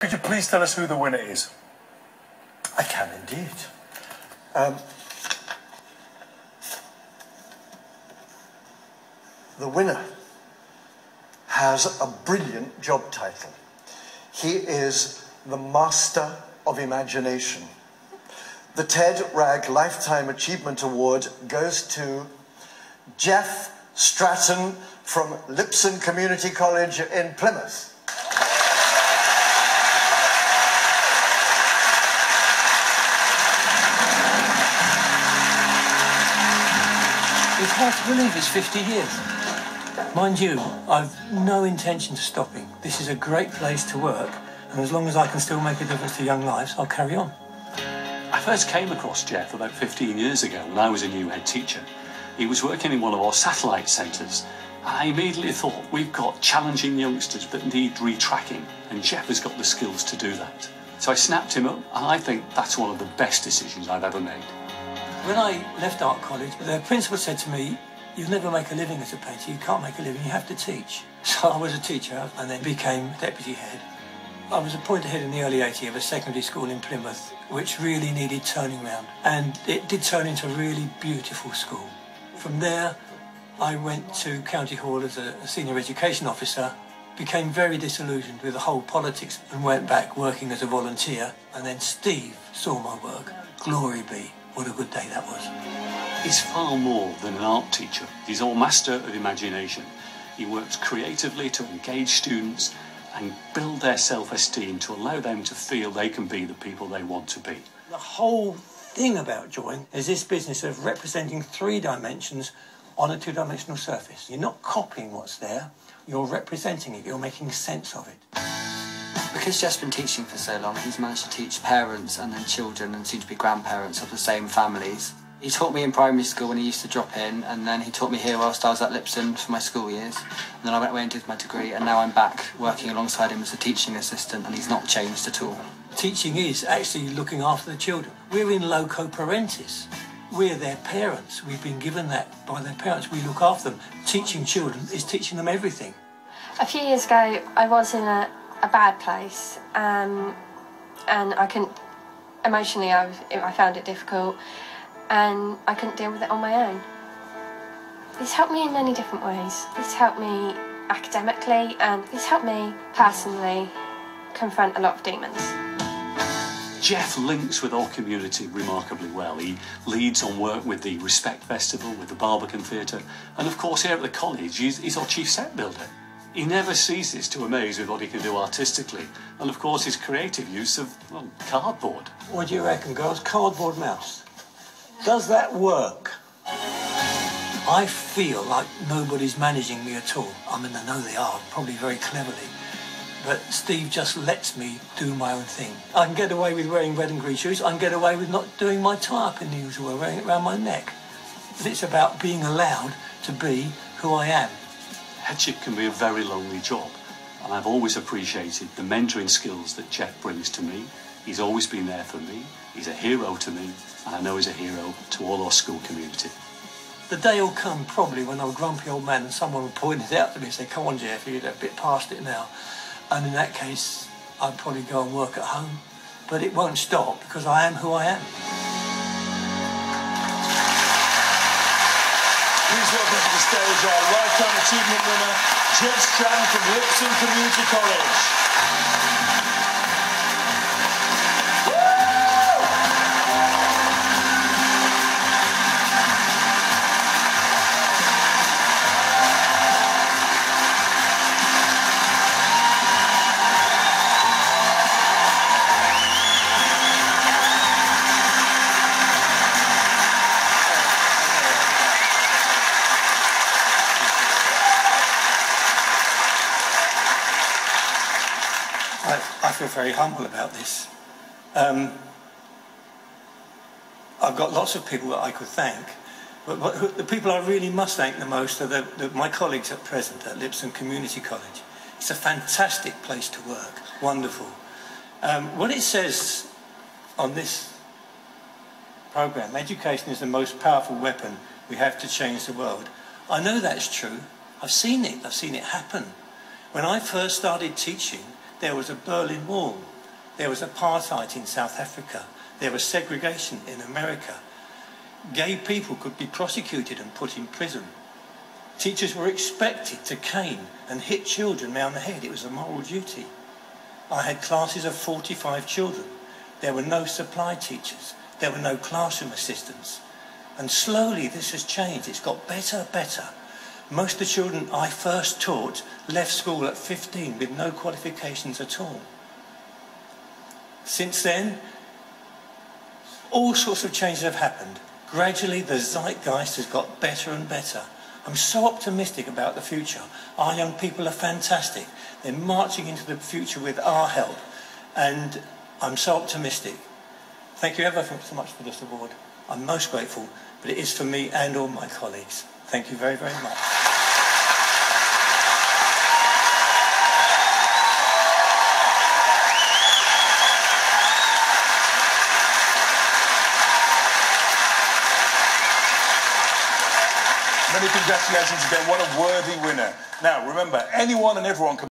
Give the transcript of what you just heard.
Could you please tell us who the winner is? I can indeed. Um, the winner has a brilliant job title. He is the Master of Imagination. The Ted Wragg Lifetime Achievement Award goes to Jeff Stratton from Lipson Community College in Plymouth. Hard to believe it's 50 years. Mind you, I've no intention of stopping. This is a great place to work, and as long as I can still make a difference to young lives, I'll carry on. I first came across Jeff about 15 years ago when I was a new head teacher. He was working in one of our satellite centres, and I immediately thought, we've got challenging youngsters that need retracking, and Jeff has got the skills to do that. So I snapped him up, and I think that's one of the best decisions I've ever made. When I left art college, the principal said to me, you'll never make a living as a painter, you can't make a living, you have to teach. So I was a teacher and then became deputy head. I was appointed head in the early 80s of a secondary school in Plymouth, which really needed turning around. And it did turn into a really beautiful school. From there, I went to County Hall as a senior education officer, became very disillusioned with the whole politics and went back working as a volunteer. And then Steve saw my work. Glory be. What a good day that was. He's far more than an art teacher. He's our master of imagination. He works creatively to engage students and build their self-esteem to allow them to feel they can be the people they want to be. The whole thing about drawing is this business of representing three dimensions on a two-dimensional surface. You're not copying what's there, you're representing it, you're making sense of it. Because Jeff's been teaching for so long, he's managed to teach parents and then children and soon to be grandparents of the same families. He taught me in primary school when he used to drop in, and then he taught me here whilst I was at Lipson for my school years. And then I went away and did my degree, and now I'm back working alongside him as a teaching assistant, and he's not changed at all. Teaching is actually looking after the children. We're in loco parentis. We're their parents. We've been given that by their parents. We look after them. Teaching children is teaching them everything. A few years ago, I was in a, a bad place, um, and I couldn't. Emotionally, I, was, I found it difficult, and I couldn't deal with it on my own. This helped me in many different ways. This helped me academically, and this helped me personally confront a lot of demons. Jeff links with our community remarkably well. He leads on work with the Respect Festival, with the Barbican Theatre, and of course here at the college he's, he's our chief set builder. He never ceases to amaze with what he can do artistically, and of course his creative use of well, cardboard. What do you reckon, girls? Cardboard mouse. Does that work? I feel like nobody's managing me at all. I mean, I know they are, probably very cleverly. But Steve just lets me do my own thing. I can get away with wearing red and green shoes. I can get away with not doing my tie up in the usual way, wearing it around my neck. But it's about being allowed to be who I am. Headship can be a very lonely job, and I've always appreciated the mentoring skills that Jeff brings to me. He's always been there for me. He's a hero to me, and I know he's a hero to all our school community. The day will come probably when I'm a grumpy old man and someone will point it out to me and say, come on Jeff, you're a bit past it now. And in that case, I'd probably go and work at home. But it won't stop because I am who I am. Please welcome to the stage our Lifetime Achievement winner, Jeff Stratton from Lipson Community College. I, I feel very humble about this. Um, I've got lots of people that I could thank, but who, the people I really must thank the most are the, the, my colleagues at present at Lipson Community College. It's a fantastic place to work, wonderful. Um, what it says on this program, education is the most powerful weapon we have to change the world. I know that's true. I've seen it. I've seen it happen. When I first started teaching, There was a Berlin Wall. There was apartheid in South Africa. There was segregation in America. Gay people could be prosecuted and put in prison. Teachers were expected to cane and hit children round the head. It was a moral duty. I had classes of 45 children. There were no supply teachers. There were no classroom assistants. And slowly this has changed. It's got better, better. Most of the children I first taught left school at 15 with no qualifications at all. Since then, all sorts of changes have happened. Gradually, the zeitgeist has got better and better. I'm so optimistic about the future. Our young people are fantastic. They're marching into the future with our help. And I'm so optimistic. Thank you ever so much for this award. I'm most grateful, but it is for me and all my colleagues. Thank you very, very much. Many congratulations again. What a worthy winner. Now, remember, anyone and everyone can